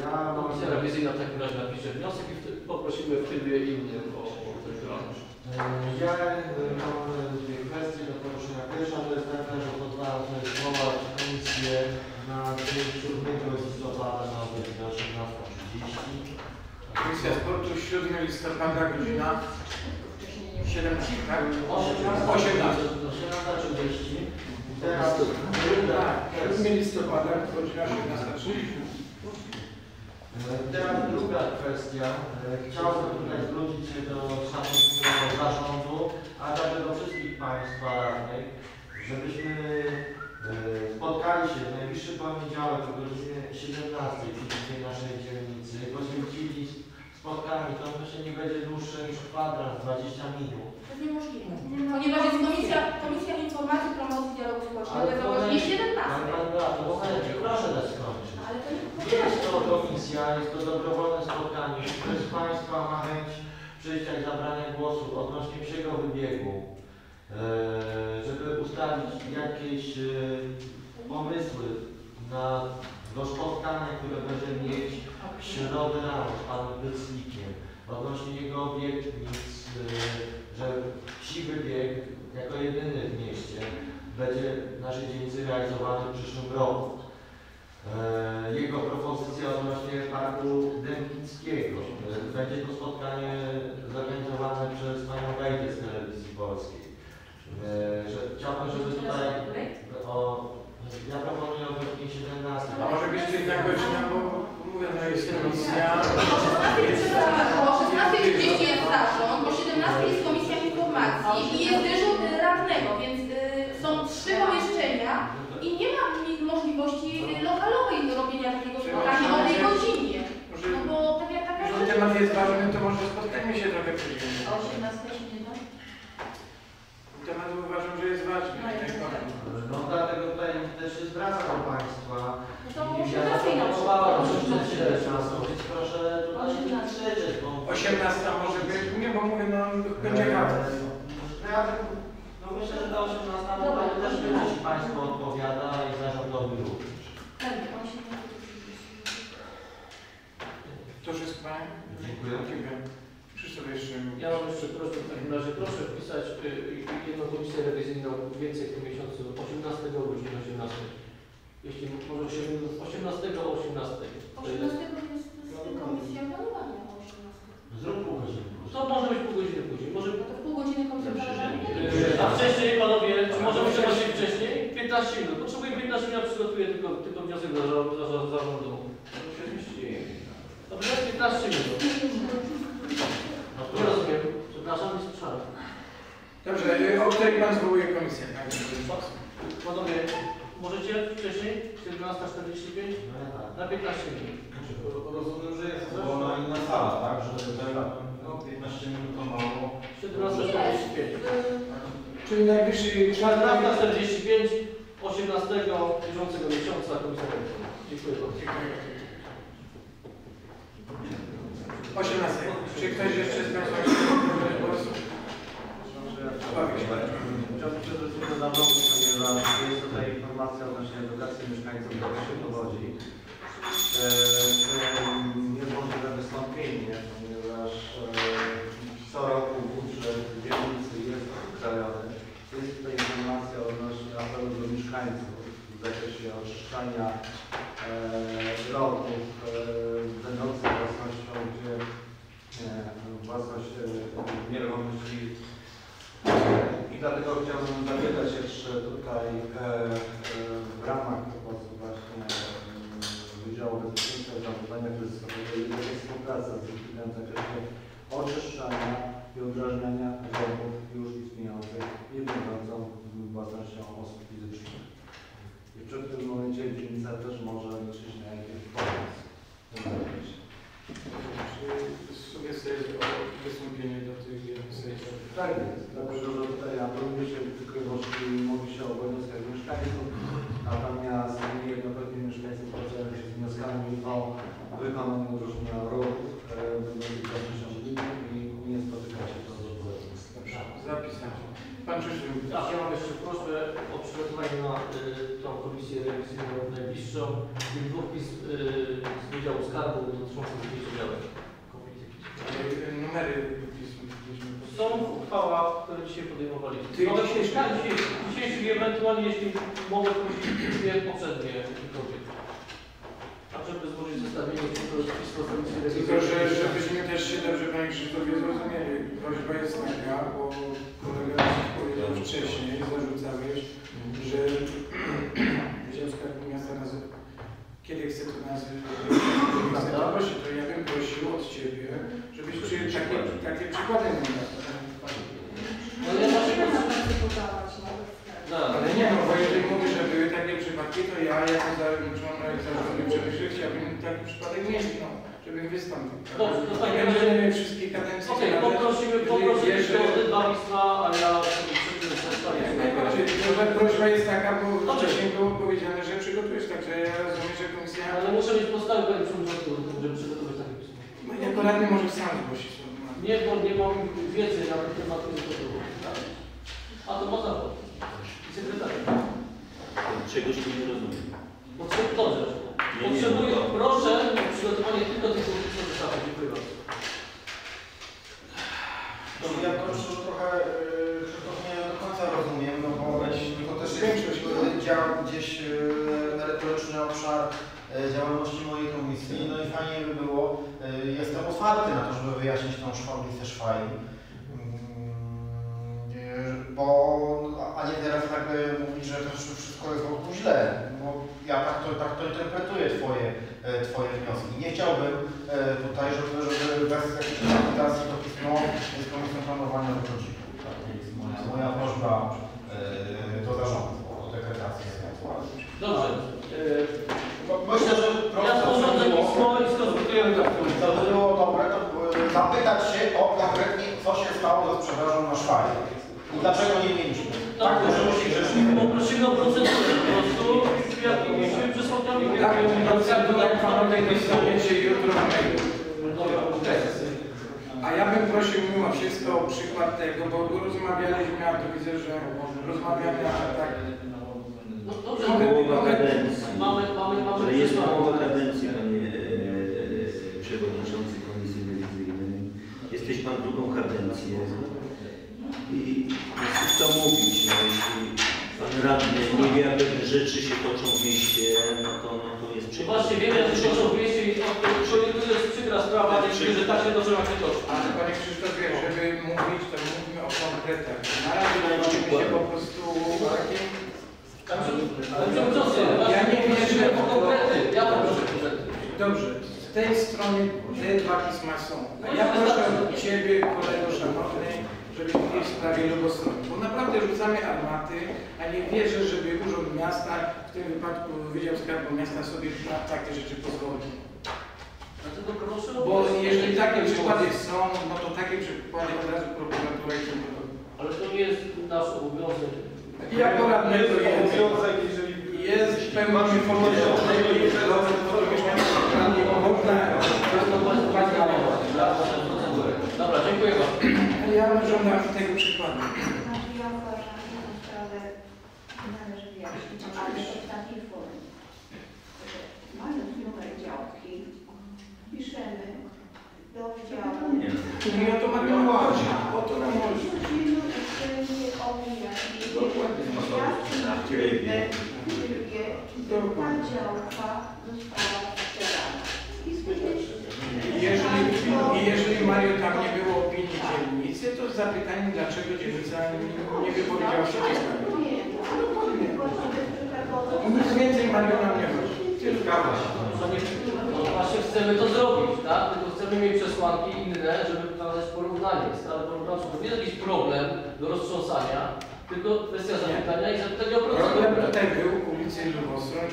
Ja Komisja rewizyjna w takim razie napisze wniosek i wtedy poprosimy w trybie innym o, o ten plan. Ja e, mam e, dwie kwestie do poruszenia. Pierwsza to jest taka, że pozwalamy zwołać komisję na dzień 7 listopada na godzinę 18.30. Komisja Sportu 7 listopada, godzina 17, tak? 18. 18.30. Teraz druga Tak, 7 kwestia. listopada, godzina 17.30. E, Teraz druga kwestia. E, Chciałbym tutaj zwrócić się do szanownego zarządu, a także do wszystkich Państwa radnych, żebyśmy e, spotkali się w najbliższy poniedziałek o godzinie 17 przy tej naszej dzielnicy, poświęcili spotkanie, to myślę nie będzie dłuższe niż kwadrans, 20 minut. To jest niemożliwe. Ponieważ jest komisja, komisja informacji promocji dialogu społecznego to założenie będzie- 17. Pan, pan Beato, momencie, proszę dać skończyć. Ale to nie Nie jest to jest to dobrowolne spotkanie. Jeśli ktoś z Państwa ma chęć przyjścia i zabrania głosu odnośnie psiego wybiegu, e, żeby ustalić jakieś e, pomysły na do spotkania, które będziemy mieć w środę rano z Panem Pyclikiem odnośnie jego obietnic, e, że psi wybieg jako jedyny w mieście będzie w naszej dzielnicy realizowany w przyszłym roku. E, jego propozycja odnośnie parku Dębickiego. E, Będzie to spotkanie zorganizowane przez panią Gajdę z telewizji polskiej. E, Że chciałbym, żeby tutaj o, ja proponuję o godzinie 17. A może być jedna godzina, bo mówię, no jest komisja. O 16 przepraszam, o 16.30 jest zarząd, o 17 jest komisja informacji i jest dyżur y, radnego, więc y, są trzy pomieszczenia i nie ma mi- możliwości y, lokalowej do robienia takiego spotkania o tej godzinie. Może, No bo tak jak taka że temat jest ważny, to może spotkajmy się trochę później. O 18 się nie da? Temat uważam, że jest ważny. No, jest No dlatego tutaj też się zwracam do Państwa. No to I ja 18 na zaproponowałem przykład. oczywiście 19, więc proszę tutaj się nie krzyczeć, bo... 18 może być, nie, bo mówię, no będzie chaos. No ja bym- no myślę, że ta 18 mogła też być, jeśli Państwo odpowiada i zarządowy również. Pewnie, on się nie To wszystko Panie? Dziękuję. Dziękuję. Krzysztof jeszcze... Ja mam jeszcze prośbę w takim razie, proszę wpisać y, y, jedną komisję rewizyjną więcej w tym miesiącu, 18 o godzinie 18. Jeśli może się 18 o 18. O To jest- 18 jest jest komisja planowania o 18. Zrób pół godziny. To może być pół godziny później. Może, No to pół godziny komisja planowania? y, a wcześniej panowie, czy możemy się właśnie wcześniej? 15 minut. Potrzebuję 15 minut, ja przygotuję tylko, tylko wniosek do zarządu. Za, za, zarządu. Dobrze, 15 minut. No Nie rozumiem. Przepraszam, nie słyszałem. Dobrze, y, o której Pan zwołuje komisję? Tak? Panowie, możecie wcześniej? 17.45? No ja tak. Na 15 minut. Rozumiem, że jest wolna inna sala, tak? Że tutaj no, 15 minut to mało. 17.45. Czyli najwyższy czwartek. 14.45, 18 bieżącego miesiąca Komisja. Dziękuję bardzo. 18. Czy ktoś jeszcze z Państwa chce? Chciałbym się zwrócić do zarządu, ponieważ jest tutaj informacja odnośnie edukacji mieszkańców w się powodzi. E, e, Niemożliwe wystąpienie, ponieważ e, co roku budżet dzielnicy jest krajony. Jest tutaj informacja odnośnie apelu do mieszkańców w zakresie oczyszczania e, e, będących własnością, gdzie e, własność e, nieruchomości i dlatego chciałbym zapytać jeszcze tutaj e, e, w ramach proposów właśnie e, Wydziału Bezpieczeństwa i Zarządzania Kryzysowego jest współpraca z w zakresie oczyszczania i udrażniania zasobów już istniejących i będącą własnością osób fizycznych. I w tym momencie dzielnica też może liczyć na jakiś pomoc w tym zakresie. Czy sugestia jest o wystąpienie do tych sesji? Tak jest, dlatego że tutaj apeluje się tylko i wyłącznie mówi się o obowiązkach mieszkańców, natomiast niejednokrotnie mieszkańcy zwracają się z wnioskami o wykonanie różnych ruchów, e, będących własnością gminy i nie spotyka się to z. Dobrze, zapisać. Pan Krzysztof. Tak, ja mam jeszcze prośbę o przygotowanie na y, tą komisję rewizyjną najbliższą i dwóch pism yy, z Wydziału Skarbu dotyczących zdjęcia białych. Ale numery pism Są w uchwałach, które dzisiaj podejmowaliśmy. Tych Nowe dzisiejszych? tak, dzisiejszych. Dzisiejszych i ewentualnie jeśli mogę prosić dwie poprzednie jakiekolwiek. Żeby złożyć zestawienie, z komisji Tylko, że, rewizyjnej. żebyśmy też się dobrze Panie Krzysztofie zrozumieli. Prośba jest taka, bo kolega powiedział wcześniej, zarzucałeś, że Wydział Skarbu Miasta nas, kiedy chce to nazwy, chce to prosić, to ja bym prosił od Ciebie, żebyś przy, takie, takie przykłady nam dał. No ja właśnie Zaraz. Ale nie no, bo jeżeli mówisz, że były takie przypadki, to ja jako członek zarządu przemysłu chciałbym no, żebym wystąpił. Dobrze, to tak będziemy wszystkie kadencje. Okej, ale poprosimy, poprosimy jeszcze o że- te dwa pisma, a ja prośba jest taka, bo wcześniej było powiedziane, że przygotujesz, także ja rozumiem, że komisja... Ale muszę mieć podstawę, przewodniczący, żeby przygotować takie pismo. No, Jako radny może sam zgłosić. Nie, bo nie mam wiedzy na ten temat, nie gotowy. A to. I sekretarz. Czegoś tu nie rozumiem. Potrzebuję, dobrze. Potrzebuję, no to- proszę o przygotowanie tylko tych dwóch zestawów. Dziękuję bardzo. To ja proszę trochę, yy, Krzysztof nie do końca rozumiem, no bo to też jest Większość. dział gdzieś merytoryczny obszar yy, działalności mojej komisji, no i fajnie by było, jestem otwarty na to, żeby wyjaśnić tą szwablicę szwajn. Yy, Bo, a nie teraz nagle mówić, że to wszystko jest wokół źle, bo ja tak to, tak to interpretuję twoje, e, twoje wnioski. Nie chciałbym e, tutaj, żeby, żeby bez jakiejś interpretacji to pismo z Komisją Planowania wychodziło. Tak, to jest moja, moja prośba e, do zarządu o dekretacji. Dobrze. Bo Myślę, że Ja prosto sporządzę by było- pismo i skonsultujemy to w to by było dobre, to zapytać się o konkretnie, co się stało ze sprzedażą na szwaje i dlaczego nie mieliśmy. Tak, może panowie dostaniecie jutro. A ja bym prosił mimo wszystko o przykład tego, bo rozmawialiśmy, a tu widzę, że rozmawiamy, a tak... No dobrze, Połowa kadencji. mamy, mamy, mamy Ale jest połowa kadencji, panie e, e, przewodniczący Komisji Rewizyjnej. Jesteś pan drugą kadencję. I to mówić, no, jeśli pan radny nie wie, jak rzeczy się toczą w mieście, no to, no przykład. Właśnie wiem, jak się toczą w mieście i to to jest przykra sprawa, nie wiem, że tak się jak się toczą. Ale panie Krzysztofie, żeby mówić, to mówmy o konkretach. Na razie bawimy się po prostu takim... Ale przewodniczący, Ja nie wierzę o w to. konkrety. Ja konkrety. Dobrze, z tej strony te dwa pisma są. A ja proszę Ciebie, kolego szanowny, mówił w sprawie Lubostonu. Bo naprawdę rzucamy armaty, a nie wierzę, żeby Urząd Miasta, w tym wypadku Wydział Skarbu Miasta sobie na takie rzeczy pozwolił. Dlatego proszę o Bo jeżeli takie przykłady są, no to takie przykłady od razu prokuratura i tym. Ale to nie jest nasz obowiązek. Jako radny to jest. jeżeli Jest pełna informacja o tym, że to mieszkanie radni można rozmawiać Dobra, dziękuję bardzo. Ja żądam tego przykładu. Znaczy ja uważam, że tę sprawę należy wyjaśnić, ale w takiej formie, że mając numer działki, piszemy do działu. Nie o to ma nam chodzi. O to nam chodzi. Musimy uwzględnić omijać Dokładnie. ta działka została sprzedana. I skutecznie. I jeżeli, I jeżeli Mario tam nie było opinii dzielnicy, to z zapytaniem, dlaczego dzielnica nie- wypowiedziała się tej sprawie. Nic więcej Mario nam nie chodzi. Tylko. No właśnie chcemy to zrobić, tak? Tylko chcemy mieć przesłanki inne, żeby pokazać porównanie. Stale porównawcze. To nie jest jakiś problem do roztrząsania, tylko kwestia zapytania i zapytania o Problem procedurę. tutaj był ulicy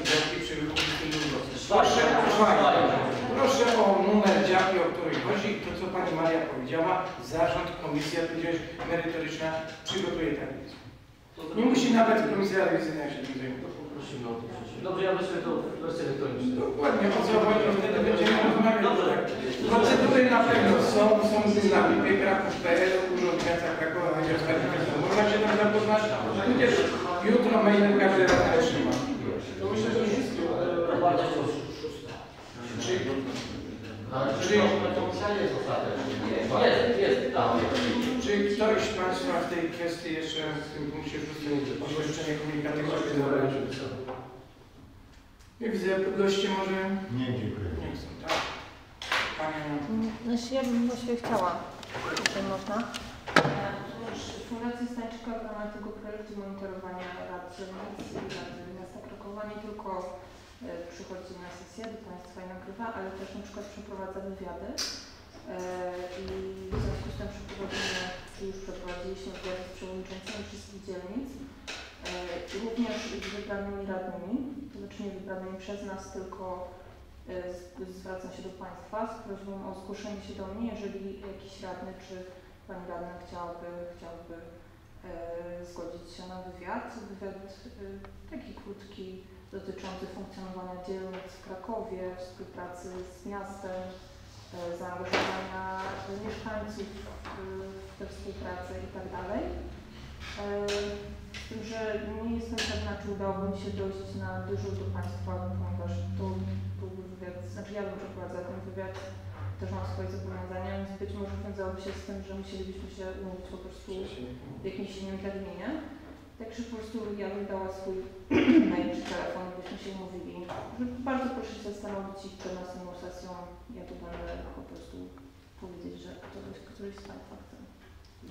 działki przy ulicy Lubostron. Szwajna. Proszę, Szwajna. Proszę o numer działki, o której chodzi i to, co Pani Maria powiedziała, zarząd, komisja, tudzież merytoryczna przygotuje list. Nie musi nawet komisja rewizyjna się tym zajmować. Prosimy o to. Dobrze, ja wyślę to w wersji elektronicznej. Dokładnie, o co chodzi, wtedy będziemy rozmawiać. Tak? Procedury na pewno są, są z nami, pkraków.pl, Urząd Miasta Krakowa, Wydział Państwa. Można się tam zapoznać, tudzież jutro mailem każdy raz Czy ktoś z Państwa w tej kwestii jeszcze w tym punkcie rzucił oświadczenie komunikacyjne? Nie widzę, goście może... Nie, dziękuję. Nie chcą, tak? Panie... Znaczy ja bym właśnie chciała, jeżeli można. Fundacja Stańczyka w ramach tego projektu monitorowania rad Rady Miasta Krakowa nie tylko przychodzi na sesję do Państwa i nagrywa, ale też na przykład przeprowadza wywiady. E, I w związku z tym przeprowadzimy, czy już przeprowadziliśmy wywiady z przewodniczącymi wszystkich dzielnic, e, również z wybranymi radnymi, to znaczy nie wybranymi przez nas, tylko e, zwracam się do Państwa z prośbą o zgłoszenie się do mnie, jeżeli jakiś radny czy Pani radna chciałaby, chciałaby e, zgodzić się na wywiad. Wywiad e, taki krótki, dotyczący funkcjonowania dzielnic w Krakowie, współpracy z miastem, e, zaangażowania mieszkańców e, w tę współpracę i tak dalej. E, Z tym, że nie jestem pewna, czy udałoby mi się dojść na dyżur do Państwa, ponieważ to byłby wywiad, znaczy ja bym przeprowadzała ten wywiad, też mam swoje zobowiązania, więc być może wiązałoby się z tym, że musielibyśmy się umówić po prostu w jakimś innym terminie. Także po prostu ja bym dała swój mail czy telefon, byśmy się umówili. Że bardzo proszę się zastanowić i przed następną sesją ja tu będę po prostu powiedzieć, że ktoś, któryś z Państwa chce.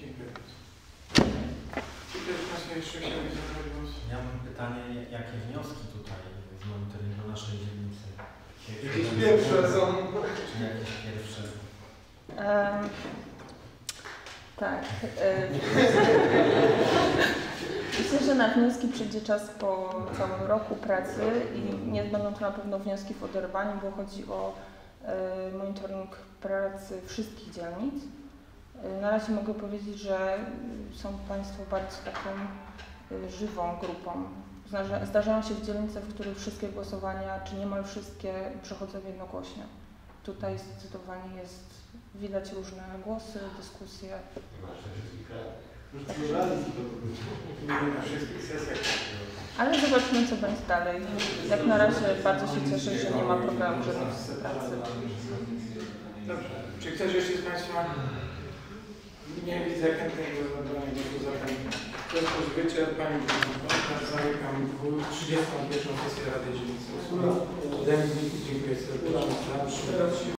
Dziękuję bardzo. Ja mam pytanie, jakie wnioski tutaj z monitoringu naszej dzielnicy? Jakieś pierwsze są. Czy jakieś pierwsze? Em, tak. Myślę, że na wnioski przyjdzie czas po całym roku pracy i nie będą to na pewno wnioski w oderwaniu, bo chodzi o e, monitoring pracy wszystkich dzielnic. E, Na razie mogę powiedzieć, że są Państwo bardzo taką e, żywą grupą. Zdarza- Zdarzają się w dzielnicach, w których wszystkie głosowania, czy niemal wszystkie, przechodzą jednogłośnie. Tutaj zdecydowanie jest, widać różne głosy, dyskusje. Nie na wszystkich. Ale zobaczymy, co będzie dalej. Jak na razie bardzo się cieszę, że nie ma problemu żadnej współpracy. Dobrze. Czy ktoś jeszcze z Państwa nie widzę chętnego zabrania głosu zatem w związku z wyczerpaniem zamykam 31. sesję Rady Dzielnicy. Dziękuję serdecznie za przybycie.